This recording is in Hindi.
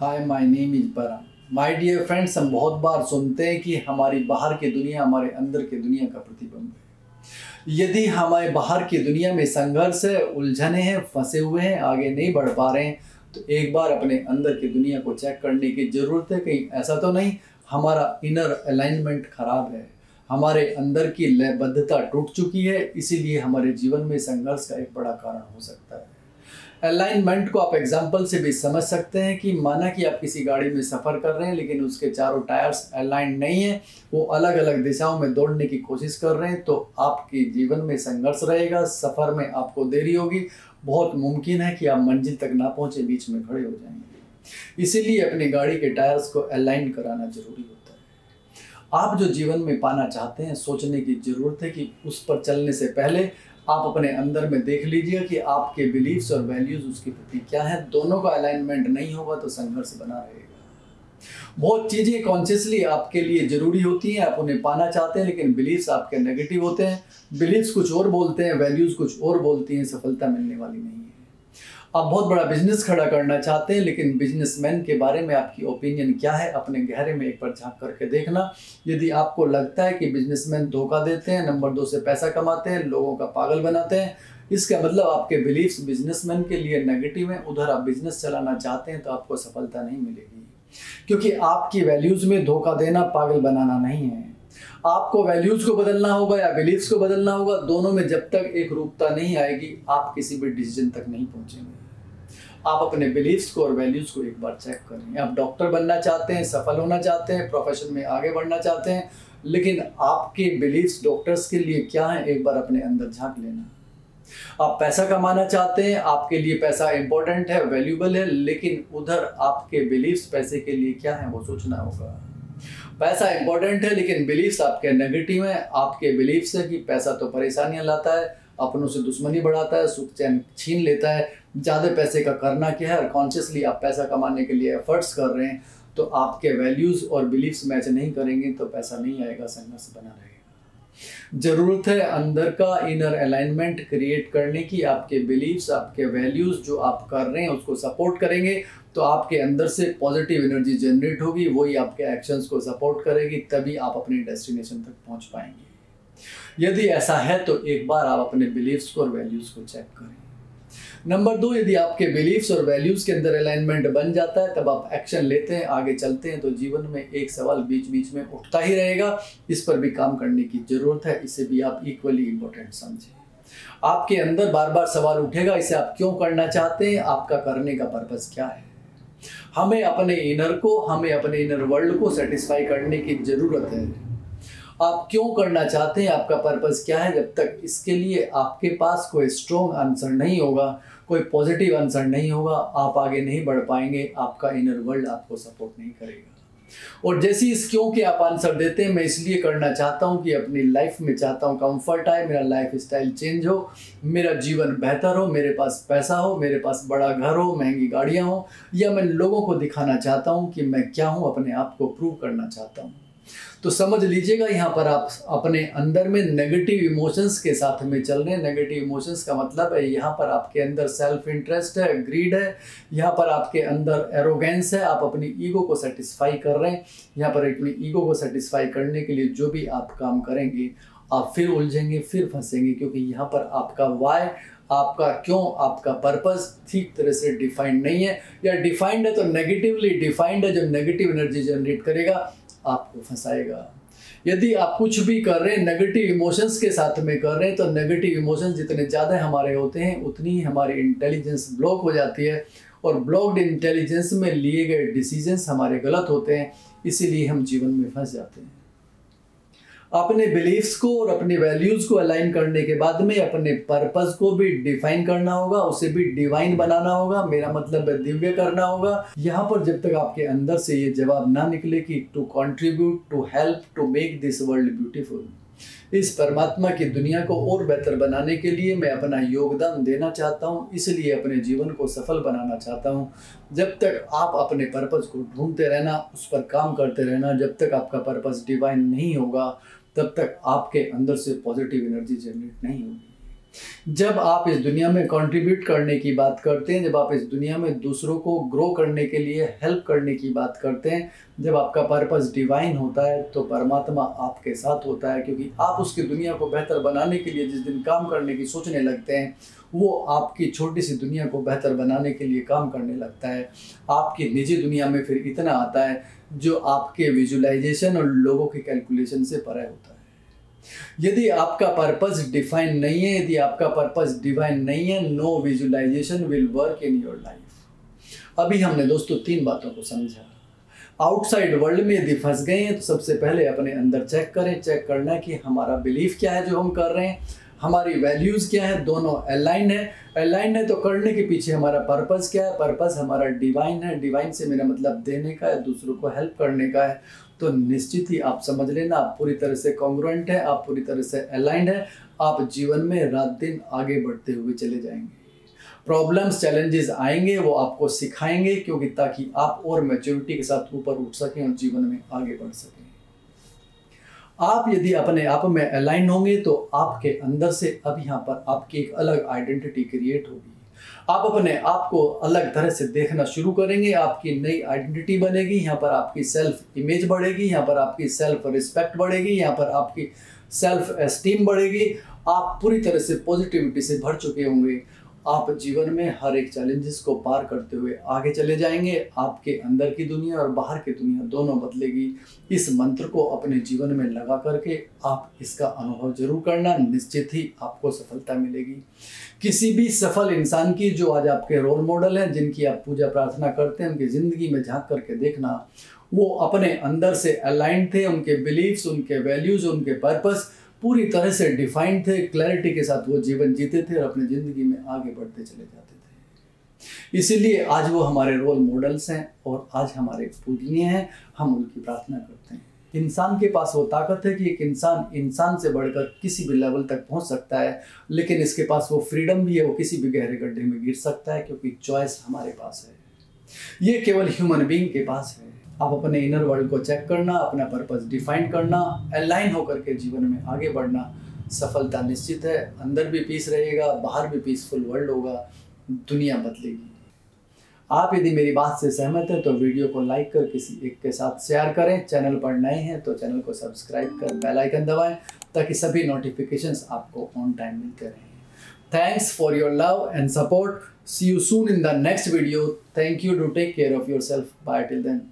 हाय माय नेम इज़ परा माय डियर फ्रेंड्स हम बहुत बार सुनते हैं कि हमारी बाहर की दुनिया हमारे अंदर की दुनिया का प्रतिबंध है। यदि हमारे बाहर की दुनिया में संघर्ष है, उलझने हैं, फंसे हुए हैं, आगे नहीं बढ़ पा रहे हैं तो एक बार अपने अंदर की दुनिया को चेक करने की ज़रूरत है। कहीं ऐसा तो नहीं, हमारा इनर अलाइनमेंट खराब है। हमारे अंदर की लयबद्धता टूट चुकी है, इसीलिए हमारे जीवन में संघर्ष का एक बड़ा कारण हो सकता है। अलाइनमेंट को आप एग्ज़ाम्पल से भी समझ सकते हैं कि माना कि आप किसी गाड़ी में सफ़र कर रहे हैं, लेकिन उसके चारों टायर्स अलाइन नहीं है, वो अलग अलग दिशाओं में दौड़ने की कोशिश कर रहे हैं तो आपके जीवन में संघर्ष रहेगा, सफ़र में आपको देरी होगी। बहुत मुमकिन है कि आप मंजिल तक ना पहुँचे, बीच में खड़े हो जाएँगे। इसीलिए अपनी गाड़ी के टायर्स को अलाइन कराना ज़रूरी होता है। आप जो जीवन में पाना चाहते हैं, सोचने की ज़रूरत है कि उस पर चलने से पहले आप अपने अंदर में देख लीजिए कि आपके बिलीव्स और वैल्यूज़ उसके प्रति क्या है। दोनों का अलाइनमेंट नहीं होगा तो संघर्ष बना रहेगा। बहुत चीज़ें कॉन्शियसली आपके लिए ज़रूरी होती हैं, आप उन्हें पाना चाहते हैं, लेकिन बिलीव्स आपके नेगेटिव होते हैं। बिलीव्स कुछ और बोलते हैं वैल्यूज़ कुछ और बोलती हैं, सफलता मिलने वाली नहीं है। आप बहुत बड़ा बिज़नेस खड़ा करना चाहते हैं, लेकिन बिजनेसमैन के बारे में आपकी ओपिनियन क्या है, अपने गहरे में एक बार झाँक करके देखना। यदि आपको लगता है कि बिजनेसमैन धोखा देते हैं नंबर दो से पैसा कमाते हैं, लोगों का पागल बनाते हैं, इसका मतलब आपके बिलीफ्स बिजनेसमैन के लिए नेगेटिव हैं। उधर आप बिज़नेस चलाना चाहते हैं तो आपको सफलता नहीं मिलेगी। क्योंकि आपकी वैल्यूज़ में धोखा देना, पागल बनाना नहीं है। आपको वैल्यूज़ को बदलना होगा या बिलीव्स को बदलना होगा, दोनों में जब तक एक रूपता नहीं आएगी, आप किसी भी डिसीज़न तक नहीं पहुँचेंगे। आप अपने बिलीव्स को और वैल्यूज़ को एक बार चेक करें आप डॉक्टर बनना चाहते हैं, सफल होना चाहते हैं प्रोफेशन में आगे बढ़ना चाहते हैं, लेकिन आपके बिलीव्स डॉक्टर्स के लिए क्या है, एक बार अपने अंदर झाँक लेना। आप पैसा कमाना चाहते हैं, आपके लिए पैसा इंपॉर्टेंट है वैल्यूबल है, लेकिन उधर आपके बिलीव्स पैसे के लिए क्या है, वो सोचना होगा। पैसा इंपॉर्टेंट है, लेकिन बिलीव्स आपके नेगेटिव हैं। आपके बिलीव्स है कि पैसा तो परेशानियाँ लाता है, अपनों से दुश्मनी बढ़ाता है, सुख चैन छीन लेता है। ज़्यादा पैसे का करना क्या है? और कॉन्शियसली आप पैसा कमाने के लिए एफर्ट्स कर रहे हैं तो आपके वैल्यूज़ और बिलीव्स मैच नहीं करेंगे तो पैसा नहीं आएगा, संघर्ष बना रहेगा। ज़रूरत है अंदर का इनर अलाइनमेंट क्रिएट करने की, आपके बिलीव्स आपके वैल्यूज़ जो आप कर रहे हैं, उसको सपोर्ट करेंगे तो आपके अंदर से पॉजिटिव एनर्जी जनरेट होगी, वही आपके एक्शंस को सपोर्ट करेगी, तभी आप अपने डेस्टिनेशन तक पहुँच पाएँगे। यदि ऐसा है तो एक बार आप अपने बिलीव्स को और वैल्यूज़ को चेक करें। नंबर दो यदि आपके बिलीव्स और वैल्यूज़ के अंदर अलाइनमेंट बन जाता है, तब आप एक्शन लेते हैं, आगे चलते हैं तो जीवन में एक सवाल बीच बीच में उठता ही रहेगा। इस पर भी काम करने की ज़रूरत है, इसे भी आप इक्वली इम्पोर्टेंट समझें। आपके अंदर बार बार सवाल उठेगा, इसे आप क्यों करना चाहते हैं, आपका करने का पर्पज़ क्या है? हमें अपने इनर को, हमें अपने इनर वर्ल्ड को सेटिस्फाई करने की ज़रूरत है। आप क्यों करना चाहते हैं? आपका पर्पज़ क्या है? जब तक इसके लिए आपके पास कोई स्ट्रॉन्ग आंसर नहीं होगा, कोई पॉजिटिव आंसर नहीं होगा, आप आगे नहीं बढ़ पाएँगे, आपका इनर वर्ल्ड आपको सपोर्ट नहीं करेगा। और जैसे इस क्यों के आप आंसर देते हैं, मैं इसलिए करना चाहता हूँ कि अपनी लाइफ में चाहता हूँ कंफर्ट आए, मेरा लाइफ स्टाइल चेंज हो, मेरा जीवन बेहतर हो, मेरे पास पैसा हो, मेरे पास बड़ा घर हो, महँगी गाड़ियाँ हो, या मैं लोगों को दिखाना चाहता हूँ कि मैं क्या हूँ, अपने आप को प्रूव करना चाहता हूँ। तो समझ लीजिएगा, यहाँ पर आप अपने अंदर में नेगेटिव इमोशंस के साथ में चल रहे हैं। नेगेटिव इमोशंस का मतलब है, यहाँ पर आपके अंदर सेल्फ इंटरेस्ट है ग्रीड है, यहाँ पर आपके अंदर एरोगेंस है, आप अपनी ईगो को सेटिस्फाई कर रहे हैं। यहाँ पर अपनी ईगो को सेटिस्फाई करने के लिए जो भी आप काम करेंगे, आप फिर उलझेंगे, फिर फंसेंगे, क्योंकि यहाँ पर आपका वाय आपका क्यों, आपका पर्पस ठीक तरह से डिफाइंड नहीं है। या डिफाइंड है तो नेगेटिवली डिफाइंड है, जब नेगेटिव एनर्जी जनरेट करेगा आपको फंसाएगा। यदि आप कुछ भी कर रहे हैं नेगेटिव इमोशंस के साथ में कर रहे हैं तो नेगेटिव इमोशंस जितने ज़्यादा हमारे होते हैं, उतनी ही हमारी इंटेलिजेंस ब्लॉक हो जाती है और ब्लॉक्ड इंटेलिजेंस में लिए गए डिसीजंस हमारे गलत होते हैं, इसीलिए हम जीवन में फंस जाते हैं। अपने बिलीफ्स को और अपने वैल्यूज़ को अलाइन करने के बाद में अपने पर्पस को भी डिफाइन करना होगा, उसे भी डिवाइन बनाना होगा, मेरा मतलब दिव्य करना होगा। यहाँ पर जब तक आपके अंदर से ये जवाब ना निकले कि to contribute to help to make this world beautiful इस परमात्मा की दुनिया को और बेहतर बनाने के लिए मैं अपना योगदान देना चाहता हूँ, इसलिए अपने जीवन को सफल बनाना चाहता हूँ। जब तक आप अपने पर्पज़ को ढूंढते रहना, उस पर काम करते रहना, जब तक आपका पर्पज़ डिवाइन नहीं होगा तब तक आपके अंदर से पॉजिटिव एनर्जी जनरेट नहीं होगी। जब आप इस दुनिया में कंट्रीब्यूट करने की बात करते हैं, जब आप इस दुनिया में दूसरों को ग्रो करने के लिए हेल्प करने की बात करते हैं, जब आपका पर्पस डिवाइन होता है तो परमात्मा आपके साथ होता है, क्योंकि आप उसकी दुनिया को बेहतर बनाने के लिए जिस दिन काम करने की सोचने लगते हैं, वो आपकी छोटी सी दुनिया को बेहतर बनाने के लिए काम करने लगता है। आपकी निजी दुनिया में फिर इतना आता है जो आपके विजुलाइजेशन और लोगों के कैलकुलेशन से परे होता है। यदि आपका पर्पस डिफाइन नहीं है, यदि आपका पर्पस डिवाइन नहीं है no visualization will work in your life अभी हमने दोस्तों तीन बातों को समझा। आउटसाइड वर्ल्ड में यदि फंस गए हैं तो सबसे पहले अपने अंदर चेक करें चेक करना कि हमारा बिलीफ क्या है जो हम कर रहे हैं। हमारी वैल्यूज़ क्या है? दोनों अलाइन है। अलाइन है तो करने के पीछे हमारा पर्पस क्या है? पर्पस हमारा डिवाइन है। डिवाइन से मेरा मतलब देने का है, दूसरों को हेल्प करने का है। तो निश्चित ही आप समझ लेना आप पूरी तरह से कॉन्ग्रुएंट है, आप पूरी तरह से अलाइंड है। आप जीवन में रात दिन आगे बढ़ते हुए चले जाएँगे। प्रॉब्लम्स चैलेंजेस आएँगे, वो आपको सिखाएँगे, क्योंकि ताकि आप और मेच्योरिटी के साथ ऊपर उठ सकें और जीवन में आगे बढ़ सकें। आप यदि अपने आप में अलाइन होंगे तो आपके अंदर से अब यहाँ पर आपकी एक अलग आइडेंटिटी क्रिएट होगी। आप अपने आप को अलग तरह से देखना शुरू करेंगे, आपकी नई आइडेंटिटी बनेगी, यहाँ पर आपकी सेल्फ इमेज बढ़ेगी, यहाँ पर आपकी सेल्फ रिस्पेक्ट बढ़ेगी, यहाँ पर आपकी सेल्फ एस्टीम बढ़ेगी। आप पूरी तरह से पॉजिटिविटी से भर चुके होंगे। आप जीवन में हर एक चैलेंजेस को पार करते हुए आगे चले जाएँगे। आपके अंदर की दुनिया और बाहर की दुनिया दोनों बदलेगी। इस मंत्र को अपने जीवन में लगा करके आप इसका अनुभव ज़रूर करना। निश्चित ही आपको सफलता मिलेगी। किसी भी सफल इंसान की जो आज आपके रोल मॉडल हैं, जिनकी आप पूजा प्रार्थना करते हैं, उनकी ज़िंदगी में झाँक करके देखना, वो अपने अंदर से अलाइंड थे। उनके बिलीव्स उनके वैल्यूज़ उनके पर्पस पूरी तरह से डिफाइंड थे क्लैरिटी के साथ वो जीवन जीते थे और अपनी ज़िंदगी में आगे बढ़ते चले जाते थे। इसीलिए आज वो हमारे रोल मॉडल्स हैं और आज हमारे पूजनीय हैं, हम उनकी प्रार्थना करते हैं। इंसान के पास वो ताकत है कि एक इंसान इंसान से बढ़कर किसी भी लेवल तक पहुँच सकता है, लेकिन इसके पास वो फ्रीडम भी है, वो किसी भी गहरे गड्ढे में गिर सकता है, क्योंकि चॉइस हमारे पास है। ये केवल ह्यूमन बींग के पास है। आप अपने इनर वर्ल्ड को चेक करना, अपना पर्पस डिफाइन करना अलाइन होकर के जीवन में आगे बढ़ना, सफलता निश्चित है, अंदर भी पीस रहेगा, बाहर भी पीसफुल वर्ल्ड होगा, दुनिया बदलेगी। आप यदि मेरी बात से सहमत हैं तो वीडियो को लाइक कर किसी एक के साथ शेयर करें। चैनल पर नए हैं तो चैनल को सब्सक्राइब कर बेल आइकन दबाएँ, ताकि सभी नोटिफिकेशंस आपको ऑन टाइम मिलते रहें। Thanks for your love and support see you soon in the next video thank you to take care of yourself bye till then